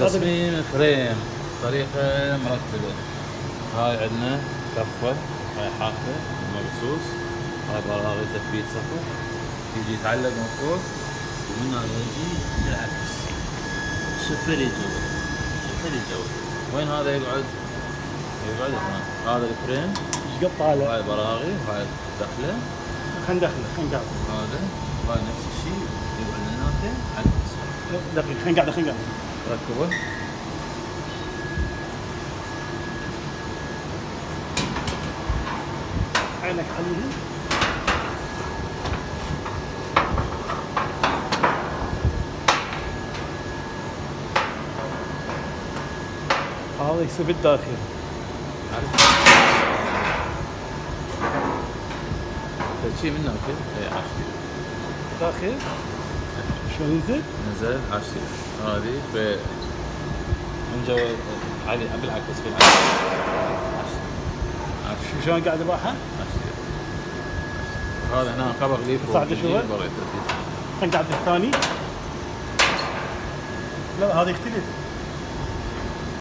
تصميم فريم طريقة مرتبة. هاي عندنا كفة هاي حافة مرصوص هاي براغي تثبيت صفر. يجي يتعلق من فوق ومن هذا يجي بالعكس. صفر جوا صفر جوا وين هذا يقعد؟ يقعد هنا. هذا الفريم. إيش قطع له هاي براغي وهاي دخلة. خلينا ندخله خلينا نقعد. هذا وهاي نفس الشيء. يقعد هناك دقيقة خلينا نقعد خلينا نقعد. ركبه عينك عليها هذا يصير بالداخل عارف شيء اي عاشر داخل شلون ينزل؟ نزل عاشر هذه في من جوا علي بالعكس بالعكس عاشر عاشر شو شلون قاعد راحة؟ عاشر هذا هنا قبض لي فوق. صعد شوي؟ بريت خلينا نقعد الثاني لا هذا يختلف.